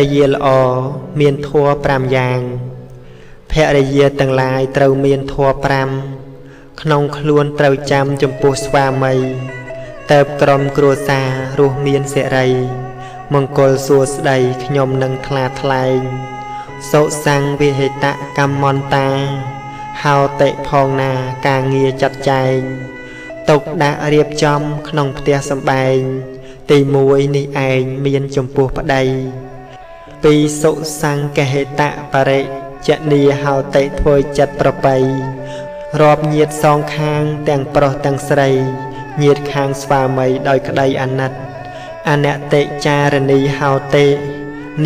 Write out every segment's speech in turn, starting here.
រិយាល្អមានធัว5យ៉ាងភរិយាទាំងឡាយត្រូវមានធัว5ក្នុងខ្លួនត្រូវចាំចំពោះស្វាមីទៅក្រុមគ្រួសាររស់មានសេរី មង្គលសួស្តីខ្ញុំនឹងថ្លាថ្លែងសុសੰងវិហេតកម្មន្តាហោតិផងណាការងារចាត់ចែងទុកដាក់រៀបចំក្នុងផ្ទះសំបែងទី1នេះឯងមានចំពោះប្តី ពីសុសង្កហេតបរិចនីហោតិធ្វើចិត្តប្របីរាប់ញាតសងខាងទាំងប្រុសទាំងស្រីញាតខាងស្វាមីដោយក្តីអាណិតអនតិចារណីហោតិ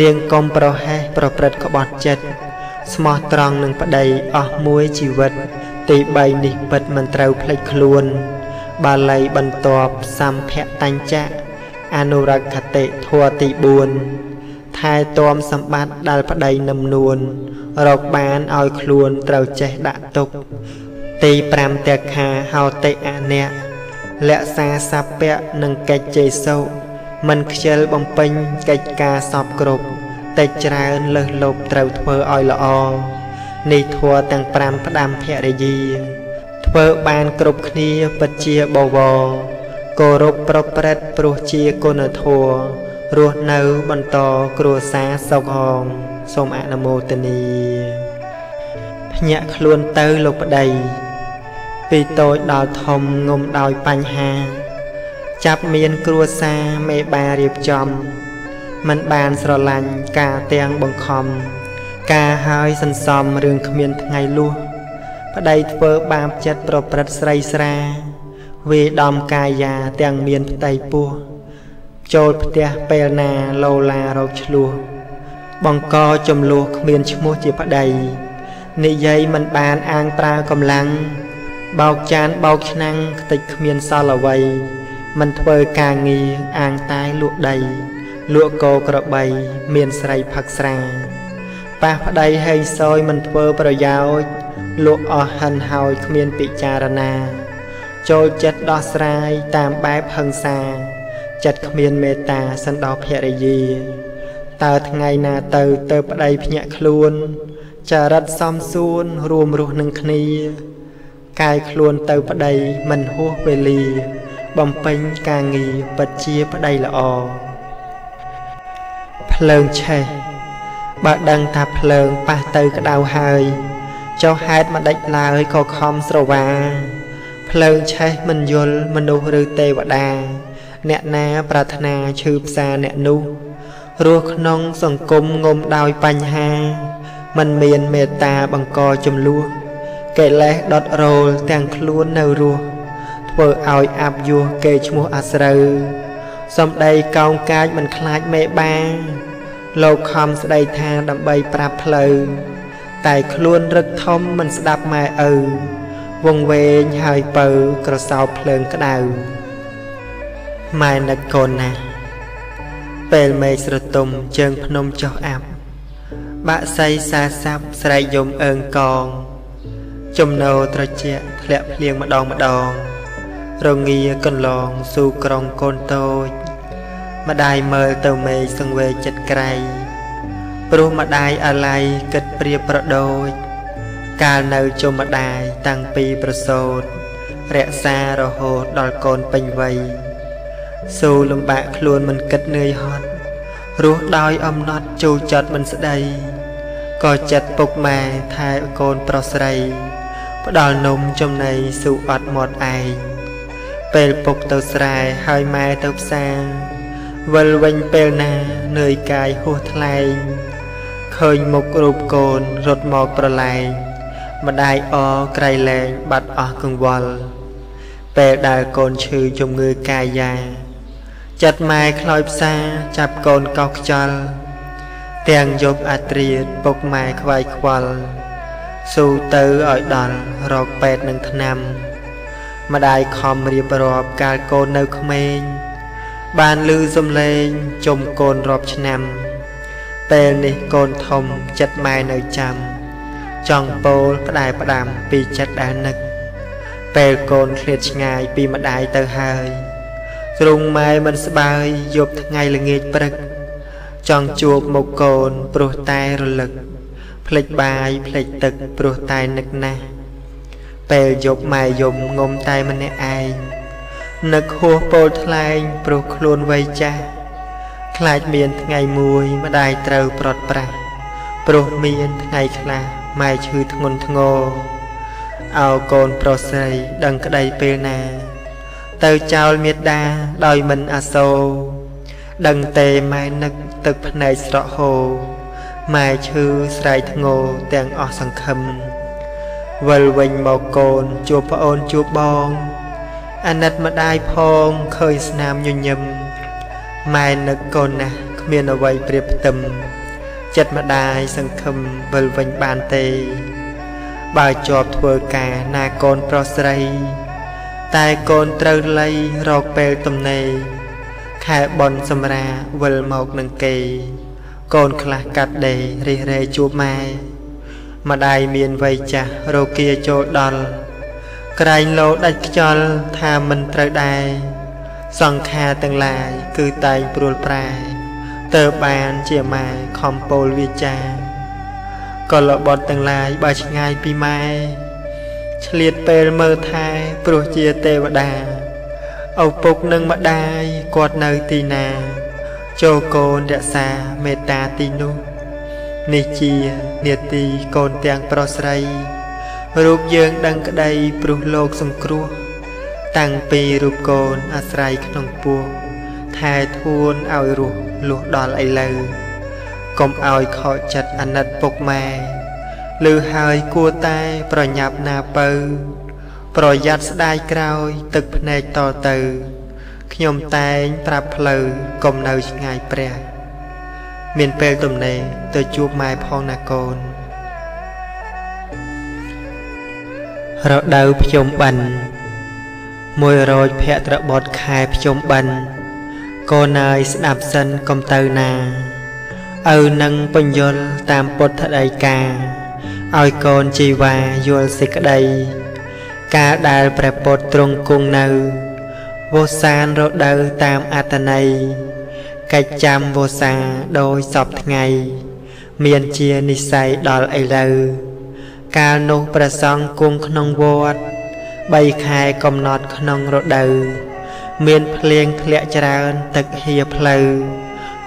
នាងកុំប្រហែសប្រព្រឹត្តក្បត់ចិត្តស្មោះត្រង់នឹងប្តីអស់មួយជីវិត ទី3នេះពិតមិនត្រូវភ្លេចខ្លួន បាលីបន្ទាប់សម្ភតញ្ចៈអនុរកតិធัวទី4ថែ ទាំសម្បត្តិដែលប្តីនឹមនួនរកបានឲ្យខ្លួនត្រូវចេះដាក់ទុក ទី5តេខាហោតិអនៈលក្សាសពៈនិងកិច្ចជេសុមិនខ្ជិលបំពេញកិច្ចការសពគ្រប់តិចច្រើនលើសលប់ត្រូវធ្វើឲ្យល្អនេះធัวទាំង5ផ្ដាំភរិយាធ្វើបានគ្រប់គ្នាពិតជាបវរគោរពប្រព្រឹត្តព្រោះជាគុណធម៌ រស់នៅបន្តគ្រួសារសុខហងសូមអនុមោទនីភ្ញាក់ខ្លួនទៅលោកប្តីពីតូចដល់ធំងុំដោយបញ្ហា ចាប់មានគ្រួសារមេបារៀបចំមិនបានស្រឡាញ់ការទាំងបង្ខំ ការហើយសន្សំរឿងគ្មានថ្ងៃលួសប្តីធ្វើបាបចិត្តប្រព្រឹត្តស្រីស្រា វេដំកាយាទាំងមានផ្ទៃពោះ ចូលផ្ទះពេលណាលោឡារោគឆ្លោះបង្កចំនួនគ្មានឈ្មោះជាប្តីនិយាយមិនបានអាងប្រើកម្លាំងបោកចានបោកឆ្នាំងខ្ទេចគ្មានសល់អ្វីមិនធ្វើការងារអាងតែលក់ដីលក់គោក្របី មានស្រីផឹកស្រាប៉ះប្តីហេងសោយមិនធ្វើប្រយោជន៍លក់អស់ហិនហើយគ្មានពិចារណា ចូលចិត្តដោះស្រាយតាមបែបហិង្សា ចិត្តគ្មានមេត្តាសន្តោភរិយាតើថ្ងៃណាទៅទៅប្តីភ្ញាក់ខ្លួនចរិតសំសួនរួមរស់នឹងគ្នាកាយខ្លួនទៅប្តីមិនហួសវេលា បំពេញការងារពិតជាប្តីល្អភ្លើងឆេះបើដឹងថាភ្លើងប៉ះទៅក្តៅហើយចុះហេតុមិនដេចឡើយក៏ខំស្រវា ភ្លើងឆេះមិនយល់មនុស្សឬទេវតា អ្នកណាប្រាថ្នាឈឺផ្សាអ្នកនោះរស់ក្នុងសង្គមងំដោយបញ្ហា មិនមានមេត្តាបង្កចំនួនកិលេសដុតរោលទាំងខ្លួននៅរស់ធ្វើឲ្យអាប់យោគេឈ្មោះអាស្រូវសំដីកោងកាចមិនខ្លាចមេបាលោកខំស្ដីថាដើម្បីប្រាប់ផ្លូវតែខ្លួនរឹកធំមិនស្ដាប់ម៉ែឪវងវែងហើយពៅក្រសោបភ្លើងក្តៅ ម៉ែនឹកកូនណាស់ពេលមេឃស្រទុំជើងភ្នំចុះអាប់បាក់សៃសាសាប់ស្រែកយំអើងកង ចំណោត្រជាក់ធ្លាក់ភ្លៀងម្ដងម្ដង រងាកន្លងស៊ូក្រុងកូនតូច ម្ដាយមើលទៅមេឃសង្វេចិត្តក្រៃព្រោះម្ដាយអាល័យគិតព្រាបប្រដូច កាលនៅជុំម្ដាយតាំងពីប្រសូតរក្សារហូតដល់កូនពេញវ័យ ស៊ូលំបាកខ្លួនមិនគិតនឿយហត់រស់ដោយអំណត់ចូលចិត្តមិនស្ដីក៏ចិត្តពុកម៉ែថែកូនប្រុសស្រី ផ្ដល់នំចំណីស៊ូអត់មាត់ឯងពេលពុកទៅស្រែហើយម៉ែទៅផ្សារវិលវិញពេលណានឿយកាយហួសថ្លែងឃើញមុខរូបកូនរត់មកប្រឡែងម្ដាយអក្រៃលែងបាត់អស់កង្វល់ពេលដែលកូនឈឺជំងឺកាយា ចិត្តម៉ែខ្លោចផ្សា ចាប់កូនកោសខ្យល់ទាំងយប់អាត្រៀតពុកម៉ែខ្វាយខ្វល់ស៊ូទៅឲ្យដល់រកពេទ្យនឹងថ្នាំ ម្ដាយខំរៀបរាប់កាលកូននៅក្មេង បានឮសំឡេងជុំកូនរាប់ឆ្នាំ ពេលនេះកូនធំចិត្តម៉ែនៅចាំ ចង់ពោលផ្ដែផ្ដាំពីចិត្តដែលនឹកពេលកូនឃ្លាតឆ្ងាយពីម្ដាយទៅហើយ ទ្រង់ម៉ែមិនស្បើយយប់ថ្ងៃល្ងាចព្រឹក ចង់ជួបមុខកូនព្រោះតែរលឹកភ្លេចបាយភ្លេចទឹកព្រោះតែនឹកណាស់ពេលយប់ម៉ែយំងុំតែម្នាក់ឯងនឹកហួសពោលថ្លែងព្រោះខ្លួនវ័យចាស់ខ្លាចមានថ្ងៃមួយម្ដាយត្រូវប្រត់ប្រាស់ព្រោះមានថ្ងៃខ្លះម៉ែឈឺធ្ងន់ធ្ងរអោកូនប្រុសស្រីដឹងក្តីពេលណា ទៅចោលមេដាដោយមិនអាសូរដឹងទេម៉ែនឹកទឹកភ្នែកស្រក់ហូរម៉ែឈឺស្រែកធ្ងោទាំងអស់សង្ឃឹមវិលវិញមកកូនជួបប្អូនជួបបងអាណិតម្ដាយផងឃើញស្នាមញញឹមម៉ែនឹកកូនណាស់គ្មានអ្វីប្រៀបផ្ទឹមចិត្តម្ដាយសង្ឃឹមវិលវិញបានទេ បើជាប់ធ្វើការណាកូនប្រុសស្រី តែកូនត្រូវលៃរកពេលទំនេរខែបនសម្រាវិលមកនឹងគេ កូនខ្លះកាត់ដេររិះរែជួបម៉ែម្ដាយមានវ័យចាស់រោគាចូលដល់ក្រែងលោដាច់ខ្យល់ថាមិនត្រូវដែរសង្ខារទាំងឡាយគឺតែងព្រួលប្រែតើបានជាម៉ែខំពោលវាចាកលបុតទាំងឡាយបើឆ្ងាយពីម៉ែ ឆ្លៀតពេលមើលថែព្រោះជាទេវតាឪពុកនិងម្ដាយគាត់នៅទីណាចូលកូនរក្សាមេត្តាទីនោះនេះជានេតិកូនទាំងប្រុសស្រីរូបយើងដឹងក្តីព្រោះលោកសង្គ្រោះ តាំងពីរូបកូនអាស្រ័យក្នុងពោះថែធួនឲ្យរស់លុះដល់ឥឡូវកុំឲ្យខកចិត្តអាណិតពុកម៉ែ ឬហើយគួរតែប្រញាប់ណាពៅ ប្រយ័ត្នស្ដាយក្រោយ ទឹកភ្នែកតទៅ ខ្ញុំតែងប្រាប់ផ្លូវកុំនៅឆ្ងាយព្រះ មានពេលទំនេរទៅជួបម៉ែផងណាកូនរដូវភ្ជុំបិណ្ឌ100ភក្ត្របុត្រខែភ្ជុំបិណ្ឌកូនអើយស្ដាប់សិនកុំទៅណាឪនឹងបញ្យលតាមពុទ្ធដីកា ឲ្យកូនជីវ៉ាយល់សេចក្តីកាលដែលព្រះពុទ្ធទ្រង់គង់នៅវោសានរដូវតាមអត្តន័យកិច្ចចាំវោសាដោយសពថ្ងៃ មានជានិស័យដល់ឥឡូវកាលនោះព្រះសង្ឃគង់ក្នុងវត្ត3ខែកំណត់ក្នុងរដូវមានភ្លៀងធ្លាក់ច្រើនទឹកហៀផ្លូវ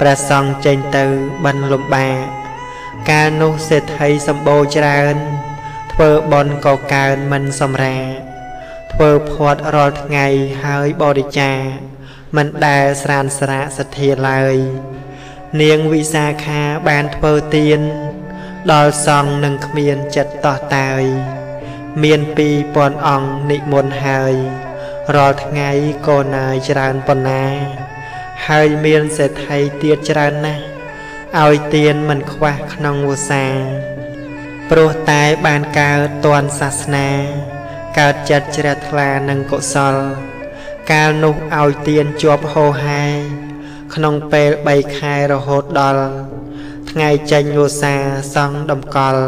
ព្រះសង្ឃចេញទៅបិណ្ឌលំបាក កាលនោះសេដ្ឋីសម្បូរច្រើន ធ្វើបន់ក៏កើនមិនសម្រាធ្វើផាត់រាល់ថ្ងៃហើយបរិចាមិនដែលស្រានស្រាកសទ្ធាឡើយ នាងវិសាខាបានធ្វើទៀនដល់សង្ឃនឹងគ្មានចិត្តតោះតាយមាន2000អង្គនិមន្តហើយរាល់ថ្ងៃក៏ណាយច្រើនប៉ុណ្ណា ហើយមានសេដ្ឋីទៀតច្រើនណាស់ ឲ្យទៀនមិនខ្វះក្នុងវសាព្រោះតែបានកើតតនសាសនា កើតចិត្តជ្រះថ្លានឹងកុសល កាលនោះឲ្យទៀនជាប់ហោហែក្នុងពេល3ខែរហូតដល់ថ្ងៃចេញវសាសង់តម្កល់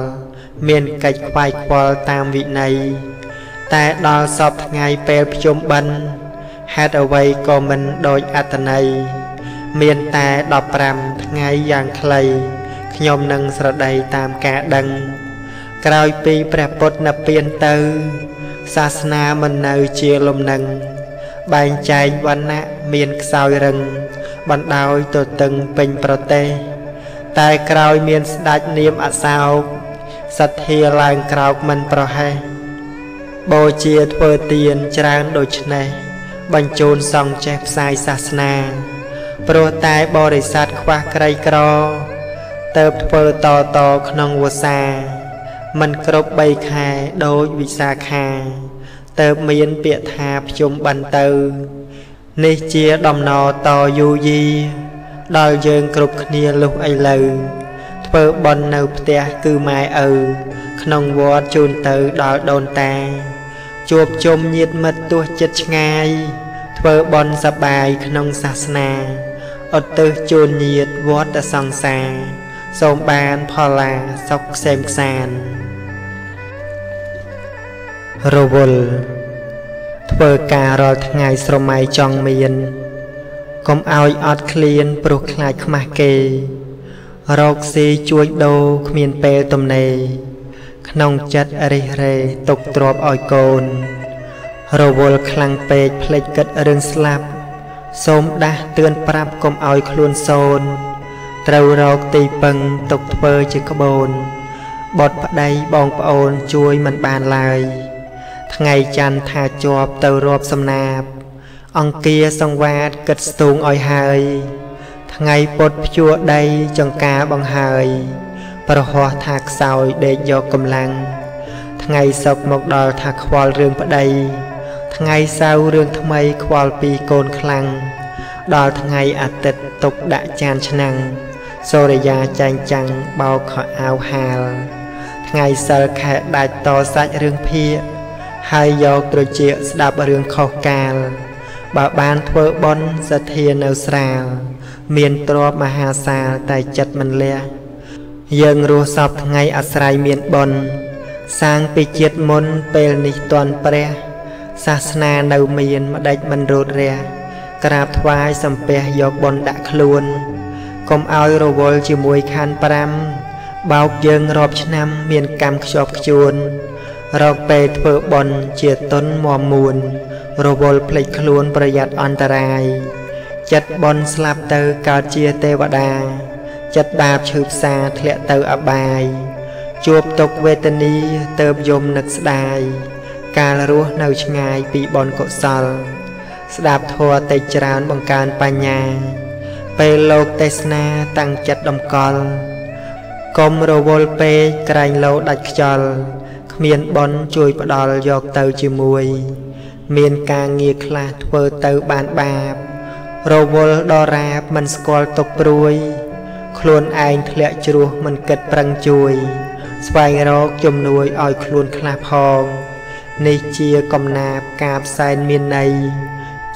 មានកិច្ចខ្វាយខ្វល់តាមវិន័យតែដល់សពថ្ងៃពេលភ្ជុំបិណ្ឌហេតុអ្វីក៏មិនដូចអត្តន័យ មានតែ15ថ្ងៃយ៉ាងខ្លីខ្ញុំនឹងស្រដីតាមការដឹង ក្រោយពីព្រះពុទ្ធនិព្វានទៅ សាសនាមិននៅជាលំនឹងបែងចែកវណ្ណៈមានខ្សោយរឹង បណ្ដោយទៅតឹងពេញប្រទេស តែក្រោយមានស្ដេចនាមអសោកសទ្ធាឡើងក្រោកមិនប្រហែសបូជាធ្វើទានច្រើនដូច្នេះបញ្ជូនសង្ឃចេះផ្សាយសាសនា ព្រោះតែបរិស័ទខ្វះក្រីក្រទៅធ្វើតតក្នុងវសា មិនគ្រប់3ខែដូចវិសាខាទៅមានពាក្យថាភ្ជុំបិណ្ឌទៅ នេះជាដំណរតយូយី ដល់យើងគ្រប់គ្នាលុះឥឡូវធ្វើបន់នៅផ្ទះគឺម៉ែឪក្នុងវត្តជូនទៅដល់ដូនតា ជួបជុំញាតិមិត្តទោះចិត្តឆ្ងាយ ធ្វើបន់សបាយក្នុងសាសនា ឧទ្ទិសជូនញាតិវត្តសង្សារសូមបានផលឡាសុខក្សេមខ្សានរវល់ធ្វើការរាល់ថ្ងៃស្រមៃចង់មានកុំឲ្យអត់ឃ្លានព្រោះខ្លាចខ្មាស់គេ រកស៊ីជួយដូរគ្មានពេលទំនេរក្នុងចិត្តរិះរេទុកទ្របឲ្យកូន រវល់ខ្លាំងពេកភ្លេចគិតរឿងស្លាប់ សូមដាស់ទឿនប្រាប់កុំឲ្យខ្លួនសូនត្រូវរកទីពឹងទុកធ្វើជាក្បូនបត់ប្តីបងប្អូនជួយមិនបានឡើយ ថ្ងៃច័ន្ទថាជាប់ទៅរាប់សំណាប អង្គាសង្វាតគិតស្ទូងឲ្យហើយ ថ្ងៃពុតភ្ជួរដីចង្ការបង្ហើយ ប្រហោះថាខ្សោយដេកយកកម្លាំងថ្ងៃសុកមកដល់ថាខ្វល់រឿងប្តី ថ្ងៃសៅរ៍រឿងថ្មីខ្វល់ពីកូនខ្លាំងដល់ថ្ងៃអាទិត្យទុកដាក់ចានឆ្នាំងសូរិយាចែងចាំងបោកខោអាវហាល ថ្ងៃសិលខែដាច់តសាច់រឿងភាកហើយយកត្រចៀកស្ដាប់រឿងខុសកាលបើបានធ្វើបន់សទ្ធានៅស្រាល មានទ្រពមហាសាលតែចិត្តមិនលះយើងរស់សពថ្ងៃអាស្រ័យមានបុណ្យសាងពីជាតិមុនពេលនេះតន់ព្រះ សាសនានៅមានម្ដេចមិនរត់រះក្រាបថ្វាយសំពះយកបុណ្យដាក់ខ្លួនកុំឲ្យរវល់ជាមួយខណ្ឌ5បោកយើងរាប់ឆ្នាំមានកម្មខ្ជាប់ខ្ជួនរកពេលធ្វើបុណ្យជាទុនមមួន រវល់ភ្លេចខ្លួនប្រយ័ត្នអន្តរាយចិត្តបនស្លាប់ទៅកើតជាទេវតាចិត្តបាបឈឺផ្សាធ្លាក់ទៅអបាយជួបទុកវេទនីទៅបយមនឹកស្ដាយ កាលរស់នៅឆ្ងាយពីបនកុសល ស្ដាប់ធម៌តែច្រើនបង្កើនបញ្ញា ពេលលោកទេសនាតាំងចិត្តដំកល់កុំរវល់ពេកក្រែងលោដាច់ខ្យល់គ្មានបនជួយផ្ដាល់យកទៅជាមួយ មានការងារខ្លះធ្វើទៅបានបាប រវល់ដរាបមិនស្គាល់ទុកព្រួយ ខ្លួនឯងធ្លាក់ជ្រោះមិនគិតប្រឹងជួយ ស្វែងរកជំនួយឲ្យខ្លួនខ្លះផង នេះជាកំណាបការផ្សែនមានន័យ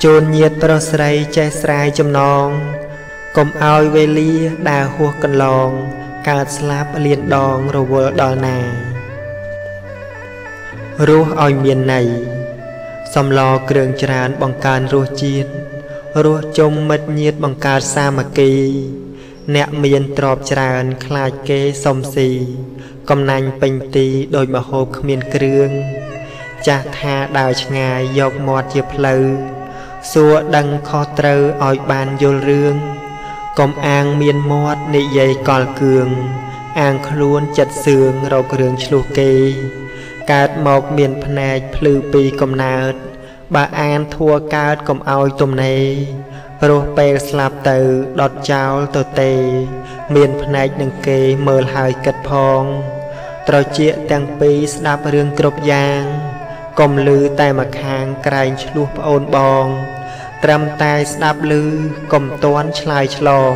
ជូនញាតប្រុសស្រីចេះស្រាយចំណងកុំឲ្យវេលាដើរហួសកន្លង កើតស្លាប់លៀនដងរវល់ដល់ណារស់ឲ្យមានន័យសំឡគ្រឿងច្រើនបង្កើនរសជាតិរស់ជុំមិត្តញាតបង្កើតសាមគ្គី អ្នកមានទ្រពច្រើនខ្លាចគេសំស៊ីកំណាញ់ពេញទីដោយមហូបគ្មានគ្រឿង ចាស់ថាដើរឆ្ងាយយកមាត់ជាផ្លូវសួរដឹងខុសត្រូវឲ្យបានយល់រឿងកុំអាងមានមាត់និយាយកលគឿងអាងខ្លួនចិត្តសឿងរករឿងឆ្លោះគេកើតមកមានភ្នែកភ្លឺពីកំណើត បើអានធัวកើតកុំឲ្យទំនេរព្រោះពេលស្លាប់ទៅដុតចោលទៅទេ មានភ្នែកនឹងគេមើលហើយគិតផង ត្រជាទាំងពីរស្ដាប់រឿងគ្រប់យ៉ាង កុំលឺតែម្ខាងក្រែងឆ្លោះប្អូនបង ត្រឹមតែស្ដាប់ឮកុំតន់ឆ្លើយឆ្លង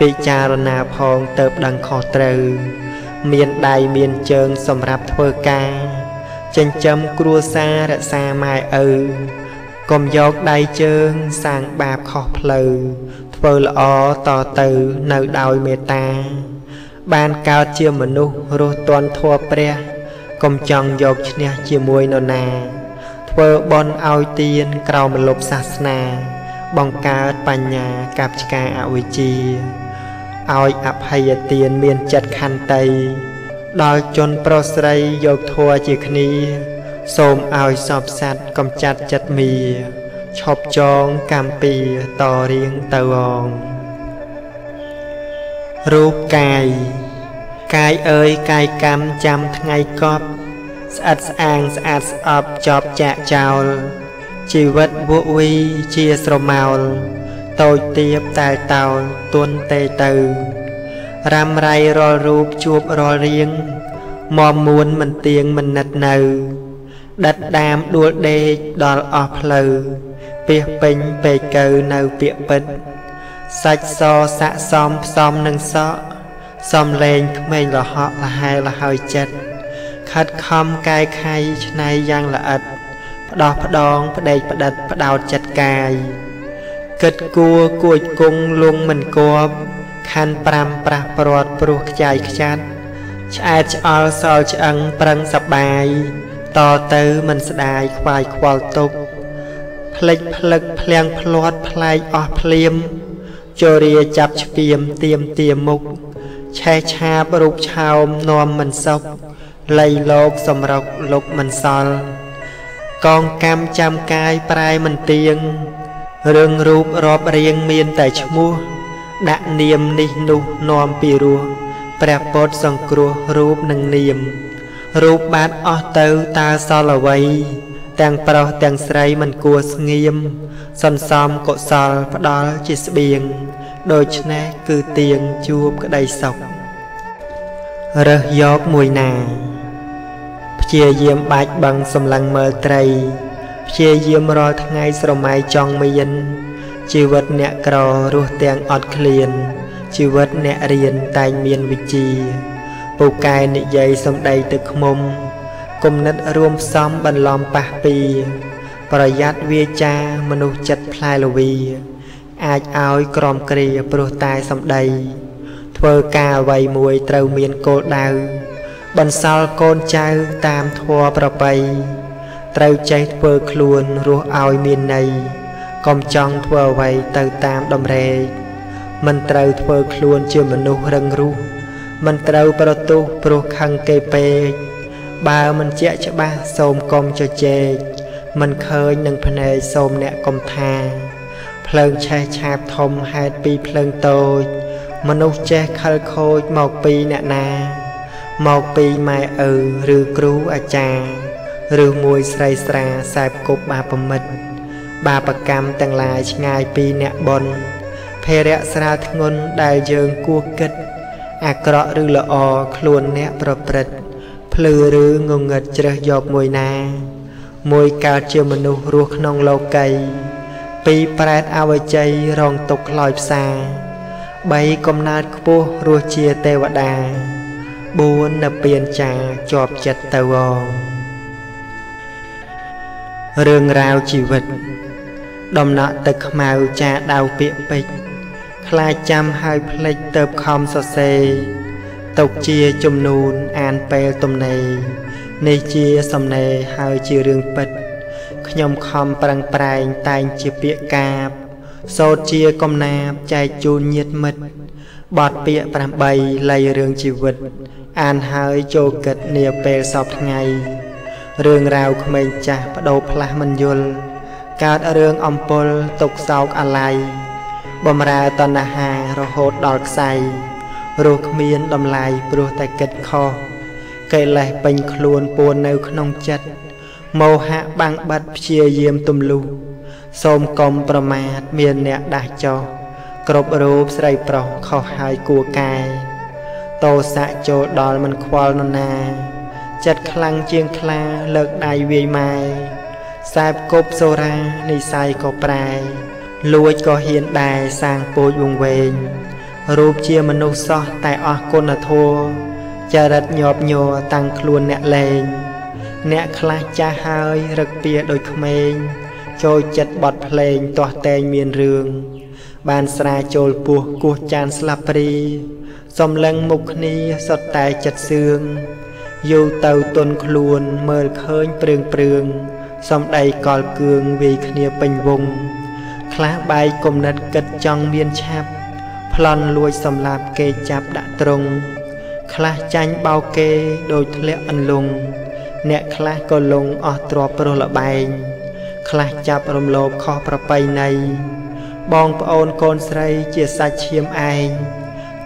ពិចារណាផងទៅដឹងខុសត្រូវ មានដៃមានជើងសម្រាប់ធ្វើការ ចិញ្ចឹមគ្រួសាររក្សាម៉ែឪកុំយកដៃជើងសាងបាបខុសផ្លូវធ្វើល្អតទៅនៅដោយមេត្តា បានកើតជាមនុស្សរស់ទាន់ធัวព្រះ កុំចង់យកឈ្នះជាមួយនរណា ធ្វើបន់ឲ្យទៀនក្រោមលុបសាសនា បង្កើតបញ្ញាកាប់ឆ្ការអវិជ្ជាឲ្យអភ័យទានមានចិត្តខន្តីដល់ជនប្រុសស្រីយកធัวជាគ្នា សូមឲ្យសពសัตว์កំចាត់ចិត្តមីឈប់ចងកម្មពីតរៀងទៅអងរូបកាយ កាយអើយកាយកម្មចាំថ្ងៃកប់ ស្អិតស្អាងស្អាតស្អប់ចប់ចាក់ចោល ជីវិតវក់វីជាស្រមោលតូចទៀបតែតោលទុនទេទៅរ៉ាំរៃរាល់រូបជួបរាល់រៀងមមមួនមិនទៀងមិនណិតនៅដិតដាមដួលដេកដល់អស់ផ្លូវពីពេញពេកកើនៅពាកពិតសាច់សស័កសមផ្សំនឹងសក់ សំលេងក្មេងរហក់លហែលហើយចិត្តខិតខំកាយខៃឆ្នៃយ៉ាងល្អិតផ្ដោះផ្ដងផ្ដេកផ្ដិតផ្ដោតចិត្តកាយគិតគួគួចគង់លងមិនគប់ខណ្ឌ5ប្រះព្រាត់ព្រោះខ្ចាយខ្ចាត់ឆ្អែតឆ្អល់សល់ឆ្អឹងប្រឹងសបាយតទៅមិនស្ដាយខ្វាយខ្វល់ទុកផ្លិចផ្លឹកភ្លៀងភ្លាត់ផ្លែកអស់ភ្លៀមជរាចាប់ឆ្ពៀមទៀមទៀមមុខ ឆេះឆាបរូបឆោមនាំមិនសុខលៃលោកសម្រុកលុបមិនសល់កងកម្មចាំកាយប្រែមិនទៀងរឿងរូបរាប់រៀងមានតែឈ្មោះ ដាក់នាមនេះនោះនាំពីរោះព្រះពុទ្ធសង្គ្រោះរូបនិងនាម រូបបាត់អស់ទៅតើសល់អ្វី ទាំងប្រុសទាំងស្រីមិនគួរស្ងៀមសន្សំកុសលផ្ដល់ជាស្បៀង ដូច្នេះគឺទៀងជួបក្តីសុខរើសយកមួយណាព្យាយាមបាច់បឹងសម្លឹងមើលត្រីព្យាយាមរាល់ថ្ងៃស្រមៃចង់មានជីវិតអ្នកក្ររស់ទាំងអត់ឃ្លានជីវិតអ្នករៀនតែងមានវិជ្ជាពូកែនិយាយសំដីទៅខ្មុំគំនិតរួមផ្សំបន្លំប៉ះពី ប្រយ័ត្នវាចាមនុស្សចិត្តផ្លែលវី អាចឲ្យក្រំគ្រាព្រោះតែសំដី ធ្វើការអ្វីមួយត្រូវមានគោលដៅបន្សល់កូនចៅតាមធัวប្រពៃត្រូវចេះធ្វើខ្លួនរស់ឲ្យមានន័យកុំចង់ធ្វើអ្វីទៅតាមដំរែកមិនត្រូវធ្វើខ្លួនជាមនុស្សរឹងរូសមិនត្រូវប្រទុះព្រោះខឹងគេពេកបើមិនជាក់ច្បាស់សូមកុំជជែកមិនឃើញនឹងភ្នែកសូមអ្នកកុំថា ភ្លើងឆេះឆាបធំហេតុពីភ្លើងតូច មនុស្សចេះខលខូចមកពីអ្នកណា មកពីម៉ែឪឬគ្រូអាចារ្យឬមួយស្រីស្រាសែបគប់បាបមិត្តបាបកម្មទាំងឡាយឆ្ងាយពីអ្នកបនភេរៈស្រាលធ្ងន់ដែលយើងគួគិត អាក្រក់ឬល្អខ្លួនអ្នកប្រព្រឹត្តភ្លឺឬងងឹតជ្រើសយកមួយណា មួយកើតជាមនុស្សរស់ក្នុងលោកីយ៍ 2ប្រែតអវជ័យរងទុកខ្លោយផ្សា3កំណើតខ្ពស់រសជាទេវតា4នៅពៀនចាជាប់ចិត្តទៅអងរឿងរ៉ាវជីវិត ដំណក់ទឹកខ្មៅចាដៅពាកពេជ្រខ្លាចចាំហើយភ្លេចទៅខំសរសេរទុកជាចំនួនអានពេលទំនេរនេះជាសំណេរហើយជារឿងពិត ខ្ញុំខំប្រឹងប្រែងតែងជាពាក្យកាបសោតជាកំណាបចែកជូនញាតិមិត្តបទពាក្យ8លៃរឿងជីវិត អានហើយចូលគិតនាពេលសពថ្ងៃរឿងរ៉ាវក្មេងចាស់បដូរផ្លាស់មិនយល់កើតរឿងអំពុលទុកសោកអាល័យបំរើតណ្ហារហូតដល់ខ្សែរស់គ្មានតម្លៃព្រោះតែគិតខុសកិលេសពេញខ្លួនពួននៅក្នុងចិត្ត មោហៈបាំងបិទព្យាយាមទម្លុះសូមកុំប្រមាទមានអ្នកដាស់ចោះគ្រប់រូបស្រីប្រុសខុសហើយគួរកែតោសៈចូលដល់មិនខ្វល់នរណា ចិត្តខ្លាំងជាងខ្លាលើកដៃវាយម៉ែសែបគប់សូរានិស័យក៏ប្រែលួចក៏ហ៊ានដែរសាងពូជវងវែងរូបជាមនុស្សសោះតែអស់គុណធម៌ចរិតញាប់ញ័រតាំងខ្លួនអ្នកលែង អ្នកខ្លះចាស់ហើយរឹកពៀដូចក្មេងចូលចិត្តបត់ភ្លេងទាស់តែងមានរឿងបានស្រាចូលពោះគោះចានស្លាប់ព្រីសំឡឹងមុខគ្នាសុទ្ធតែចិត្តសឿងយូរទៅទន់ខ្លួនមើលឃើញព្រឿងព្រឿងសំដីកលគឿងវាយគ្នាពេញវងខ្លះបែកគំនិតគិតចង់មានឆាប់ប្លន់លួចសម្លាប់គេចាប់ដាក់ត្រង់ខ្លះចាញ់បោកគេដោយធ្លាក់អន្លង់ អ្នកខ្លះក៏លងអស់ទ្រពព្រោះលបែងខ្លះចាប់រំលោភខុសប្រពៃណីបងប្អូនកូនស្រីជាសាច់ឈាមឯង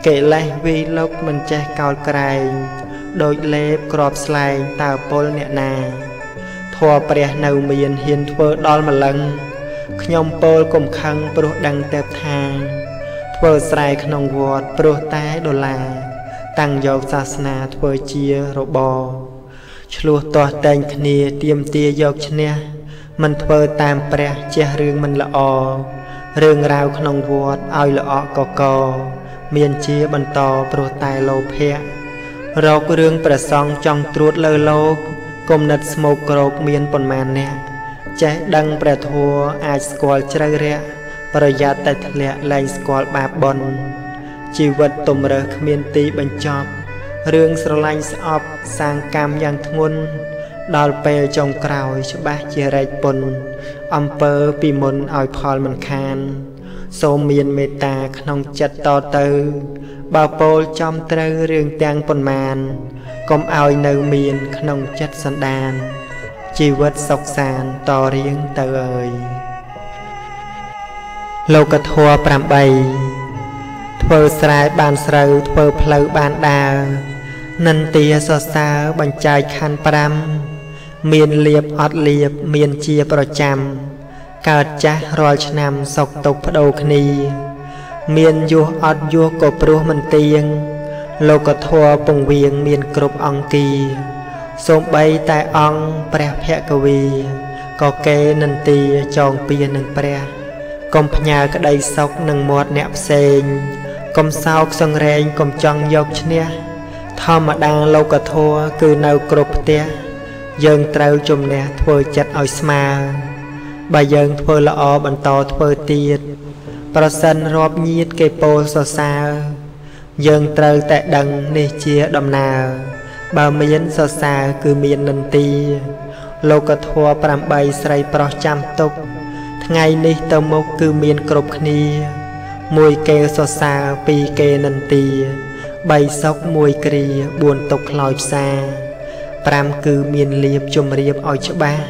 កិលេសវីលុកមិនចេះកោតក្រែងដូចលេបក្របស្លែងតើពលអ្នកណាធัวព្រះនៅមានហ៊ានធ្វើដល់ម្លឹងខ្ញុំពោលកុំខឹងព្រោះដឹងតែថាធ្វើស្រែក្នុងវត្តព្រោះតែដុល្លារតាំងយកសាសនាធ្វើជារបរ ឆ្លោះទាស់តែងគ្នាទៀមទាយកឈ្នះមិនធ្វើតាមព្រះជះរឿងមិនល្អរឿងរ៉ាវក្នុងវត្តឲ្យល្អកកមានជាបន្តព្រោះតែលោភៈរករឿងប្រសង់ចង់ត្រួតលើលោកគំនិតស្មោកក្រោកមានប៉ុន្មានអ្នកចេះដឹងព្រះធัวអាចស្គាល់ជ្រៅរះប្រយ័ត្នតែធ្លាក់លែងស្គាល់បាបបុណ្យជីវិតទំរើសគ្មានទីបញ្ចប់ រឿងស្រឡាញ់ស្អប់សាងកម្មយ៉ាងធ្ងន់ដល់ពេលចុងក្រោយច្បាស់ជារែកពុនអំពើពីមុនឲ្យផលមិនខាន សូមមានមេត្តាក្នុងចិត្តតទៅ បើពោលចំត្រូវរឿងទាំងប៉ុន្មានកុំឲ្យនៅមានក្នុងចិត្តសន្តាន ជីវិតសុខសានតរៀងទៅអើយលោកធម៌8ធ្វើស្រែបានស្រូវធ្វើផ្លូវបានដើរ និន្ទាសរសើរបញ្ចាយខណ្ឌ5មានលៀបអត់លៀបមានជាប្រចាំកើតចាស់រាល់ឆ្នាំសុកទុកបដូរគ្នា មានយោះអត់យោះក៏ព្រោះមិនទៀងលោកធម៌ពងវៀងមានគ្រប់អង្គាសូម្បីតែអង្គព្រះភគវីក៏គេនិន្ទាចងពៀនឹងព្រះកុំផ្ញើក្តីសុខនឹងមាត់អ្នកផ្សេងកុំសោកសង្រែងកុំចង់យកឈ្នះ ធម្មតាលោកធម៌គឺនៅគ្រប់ផ្ទះយើងត្រូវជំនះធ្វើចិត្តឲ្យស្មើបើយើងធ្វើល្អបន្តធ្វើទៀតប្រសិនរាប់ញាតគេពោលសរសើរយើងត្រូវតែដឹងនេះជាដំណើរបើមានសរសើរគឺមាននន្ទាលោកធម៌8ស្រីប្រុសចាំទុក ថ្ងៃនេះទៅមុខគឺមានគ្រប់គ្នា មួយគេសរសើរពីរគេនន្ទា 3សុក1គ្រា4ទុកខ្លោចផ្សា5គឺមានលៀបជំរាបឲ្យច្បាស់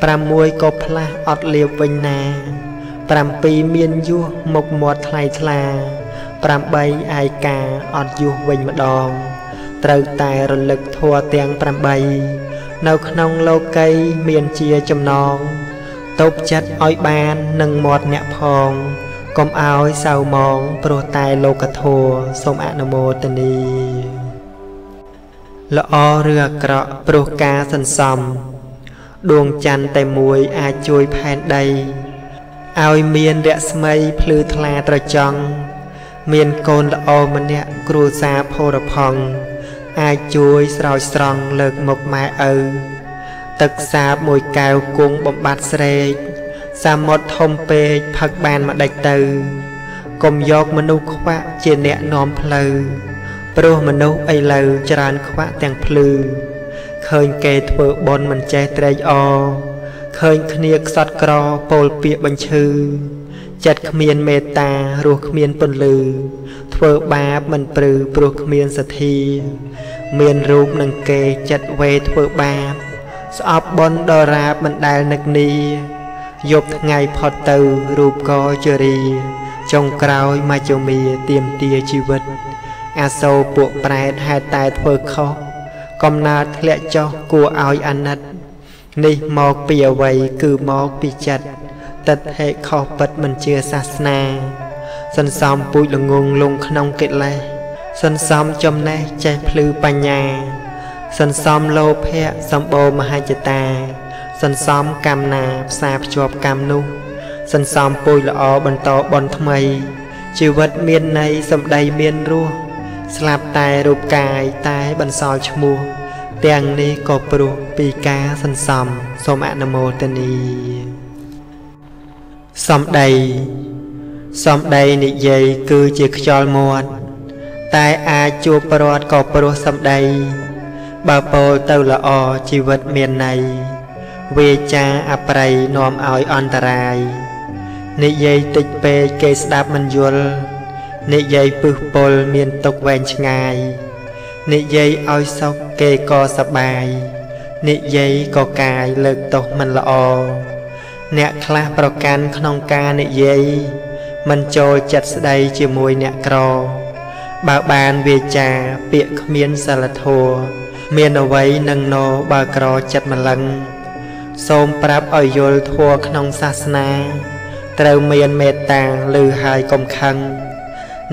6ក៏ផ្លាស់អត់លៀបវិញណា7មានយុះមុខមាត់ថ្លៃថ្លា8ឯកាអត់យុះវិញម្ដង ត្រូវតែរលឹកធัวទាំង8នៅក្នុងលោកីមានជាចំណងតបចិត្តឲ្យបាននឹងមាត់អ្នកផង កុំអោយសៅមងព្រោះតែលោកធัวសូមអនុមោទនីល្អឬអាក្រក់ព្រោះការសន្សំដួងច័ន្ទតែមួយអាចជួយផែនដីឲ្យមានរស្មីភ្លឺថ្លាត្រចង់មានកូនល្អម្នាក់គ្រួសារភរផង់អាចជួយស្រោចស្រង់លើកមុខម៉ែឪទឹកសាបមួយកែវគង់បំបត្តិស្រេក សាមុតធំពេកផឹកបានមួយដេចទៅកុំយកមនុស្សខ្វាក់ជាអ្នកនាំផ្លូវព្រោះមនុស្សឥឡូវច្រើនខ្វាក់ទាំងភ្លឺឃើញគេធ្វើបន់មិនចេះត្រេកអរឃើញគ្នាខ្សត់ក្រពោលពាកបញ្ឈឺចិត្តគ្មានមេត្តារស់គ្មានពន្លឺ ធ្វើបាបមិនព្រឺព្រោះគ្មានសទ្ធា មានរូបនឹងគេចិត្តវេធ្វើបាប ស្អប់បនដរាបមិនដែលនឹកនី យប់ថ្ងៃផុតទៅរូបក៏ជរីចុងក្រោយមកជមីទៀមទាជីវិត អាសូរពួកប្រែតហេតុតែធ្វើខុសកំណើតធ្លាក់ចុះគួរឲ្យអាណិត នេះមកពីអ្វីគឺមកពីចិត្តតិដ្ឋិខុសពិតមិនជាសាសនា សន្សំពូជល្ងងលងក្នុងកិលេសសន្សំចំណេះចេះភ្លឺបញ្ញា សន្សំលោភៈសម្បូរមហិច្ឆតា សន្សំកម្មណាផ្សារភ្ជាប់កម្មនោះ សន្សំពូជល្អបន្តបនថ្មី ជីវិតមានន័យសម្ដីមានរសស្លាប់តែរូបកាយតែបន្សល់ឈ្មោះ ទាំងនេះក៏ព្រោះពីការសន្សំសូមអនុមោទនីសំដីសំដីនិយាយគឺជាខ្យល់មាត់តែអាចជួបប្រត់ក៏ព្រោះសំដីបើពោលទៅល្អជីវិតមានន័យ វាចាអប្រ័យនាំឲ្យអន្តរាយនិយាយតិចពេកគេស្ដាប់មិនយល់និយាយពឹសពលមានទុកវែងឆ្ងាយនិយាយឲ្យសុខគេក៏សបាយនិយាយក៏កាយលើកទោសមិនល្អអ្នកខ្លះប្រកាន់ក្នុងការនិយាយមិនចូលចិត្តស្ដីជាមួយអ្នកក្រ បើបានវាចាពាក្យគ្មានសិលធម៌មានអ្វីនឹងណោបើក្រចិត្តម្លឹង សូមប្រាប់ឲ្យយល់ធัวក្នុងសាសនា ត្រូវមានមេត្តាឬហើយកុំខឹង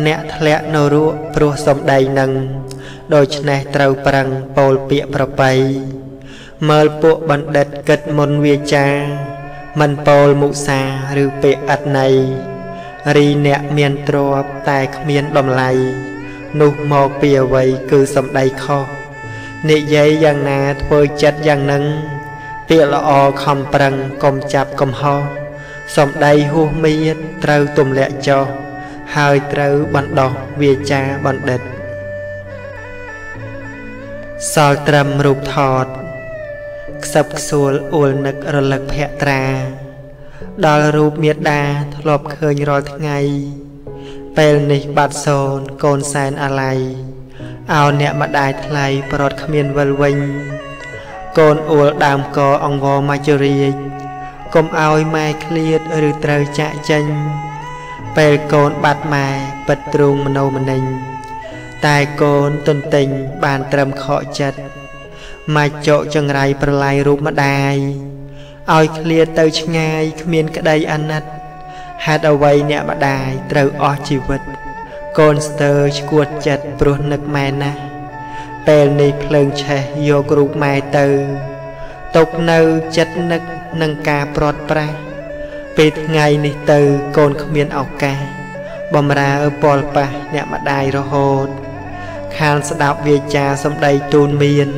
អ្នកធ្លាក់នៅរੂព្រោះសំដីនឹងដូច្នេះត្រូវប្រឹងពោលពាក្យប្របីមើលពួកបណ្ឌិតគិតមុនវាចា មិនពោលមុសាឬពាក្យអត្តន័យរីអ្នកមានទ្រពតែគ្មានតម្លៃនោះមកពីអ្វីគឺសំដីខុសនិយាយយ៉ាងណាធ្វើចិត្តយ៉ាងនឹង ពាក្យល្អខំប្រឹងកុំចាប់កំហុសសំដីហួសមៀតត្រូវទម្លាក់ចុះហើយត្រូវបណ្ដោះវាចាបណ្ឌិតសល់ត្រឹមរូបថតខ្សឹបខ្សួលអួលនឹករលឹកភក្ត្រា ដល់រូបមេដាធ្លាប់ឃើញរាល់ថ្ងៃពេលនេះបាត់សូនកូនសែនអាល័យអោអ្នកម្ដាយថ្លៃប្រត់គ្មានវិលវិញ កូនអួលដើមកអង្វរមកជរាជកុំឲ្យម៉ែឃ្លាតឬត្រូវចាក់ចេញ ពេលកូនបាត់ម៉ែពិតទ្រូងមនោមនិញតែកូនទន្ទិញបានត្រឹមខកចិត្តមកចកចង្រៃប្រឡាយរូបម្ដាយឲ្យឃ្លាតទៅឆ្ងាយគ្មានក្តីអាណិតហេតុអ្វីអ្នកម្ដាយត្រូវអស់ជីវិត កូនស្ទើឈួតចិត្តព្រោះនឹកម៉ែណាស់ ពេលនេះភ្លើងឆេះយករូបម៉ែទៅຕົកនៅចិត្តនឹកនឹងការព្រាត់ប្រាសពេលថ្ងៃនេះទៅកូនគ្មានឱកាសបំរើពលប៉ះអ្នកម្ដាយរហូត ខានស្ដាប់វាចាសំដីទូនមាន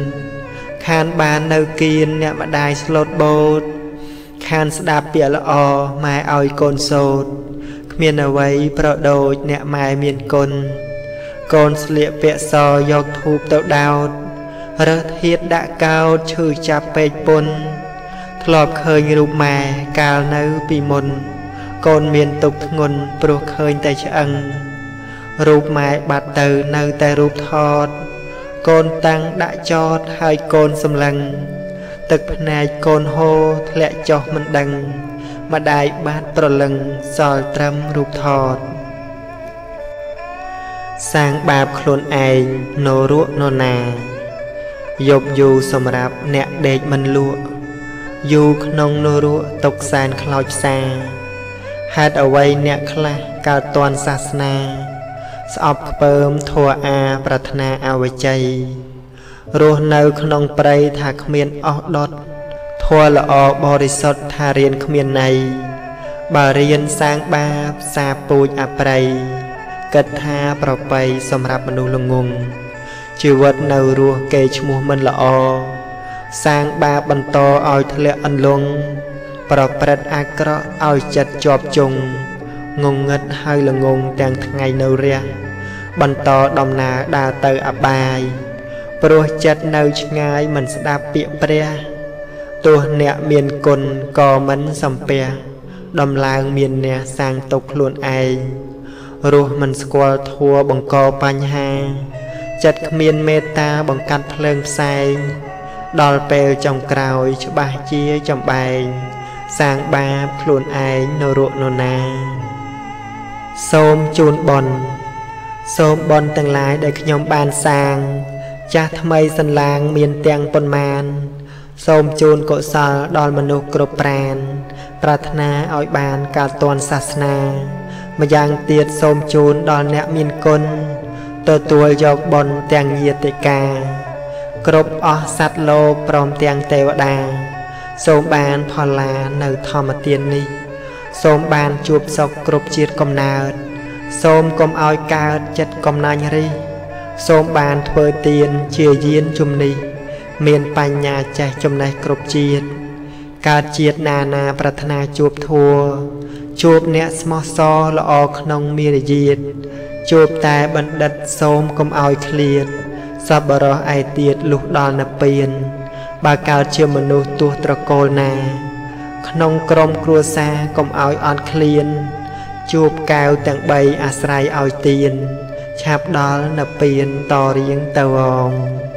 ខានបាននៅគៀនអ្នកម្ដាយស្លូតបូត ខានស្ដាប់ពាក្យល្អម៉ែឲ្យកូនសូត្រគ្មានអ្វីប្រដូចអ្នកម៉ែមានគុណ កូនស្លៀកពាក់សយកធូបទៅដោតរើសធាតដាក់កោតឈឺចាប់ពេកពុនធ្លាប់ឃើញរូបម៉ែកាលនៅពីមុន កូនមានទុកធ្ងន់ព្រោះឃើញតែឆ្អឹងរូបម៉ែបាត់ទៅនៅតែរូបថត កូនតាំងដាក់ចតហើយកូនសម្លឹង ទឹកភ្នែកកូនហូរធ្លាក់ចុះមិនដឹងម្ដាយបាត់ប្រលឹងសល់ត្រឹមរូបថត សាងបាបខ្លួនឯងនរកនរណាយប់យូរសម្រាប់អ្នកដេកមិនលក់យូរក្នុងនរកຕົកសែនខ្លោចផ្សាហេតុអ្វីអ្នកខ្លះកើតតន់សាសនា ស្អប់ខ្ពើមធัวអាប្រាថ្នាអវជ័យរស់នៅក្នុងព្រៃថាគ្មានអស់ដុតធัวល្អបរិសុទ្ធថារៀនគ្មានន័យបើរៀនសាងបាបសាពូជអប្រ័យ គិតថាប្រប្រៃសម្រាប់មនុស្សល្ងងជីវិតនៅរស់គេឈ្មោះមិនល្អសាងបាបបន្តឲ្យធ្លាក់អន្លង់ប្រព្រឹត្តអាក្រក់ឲ្យចិត្តជាប់ជុងងងឹតហើយល្ងងទាំងថ្ងៃនៅរះបន្តដំណើរដើរទៅអបាយព្រោះចិត្តនៅឆ្ងាយមិនស្ដាប់ពាក្យព្រះទោះអ្នកមានគុណក៏មិនសំពះដំឡើងមានអ្នកសាងទុកខ្លួនឯង រស់មិនស្គាល់ធัวបង្កបញ្ហា ចិត្តគ្មានមេត្តាបង្កាត់ភ្លើងផ្សែង ដល់ពេលចុងក្រោយច្បាស់ជាចំបែងសាងបាបខ្លួនឯងនៅរកនរណា សូមជូនបនសូមបនទាំងឡាយដែលខ្ញុំបានសាង ចាស់ថ្មីសន្លាងមានទាំងប៉ុន្មាន សូមជូនកុសលដល់មនុស្សគ្រប់ប្រានប្រាថ្នាឲ្យបានកើតតនសាសនា ម្យ៉ាងទៀតសូមជូនដល់អ្នកមានគុណទទួលយកបនទាំងញាតិកាគ្រប់អស់សត្វលោកព្រមទាំងទេវតា សូមបានផលឡានៅធម្មទាននេះ សូមបានជួបសុខគ្រប់ជាតិកំណើត សូមកុំឲ្យកើតចិត្តកំណាញ់រិះសូមបានធ្វើទានជាយានជំនេះមានបញ្ញាចេះចំណេះគ្រប់ជាតិកើតជាតិណានាប្រាថ្នាជួបធัว ជួបអ្នកស្មោះសរល្អក្នុងមារយាទជួបតែបណ្ឌិតសូមកុំឲ្យឃ្លាតសប្បុរសឯទៀតលុះដល់និព្វាន បើកើតជាមនុស្សទោះត្រកូលណា ក្នុងក្រុមគ្រួសារកុំឲ្យអត់ឃ្លាន ជួបកែវទាំង3អាស្រ័យឲ្យទៀនឆាប់ដល់និព្វានតរៀងទៅអង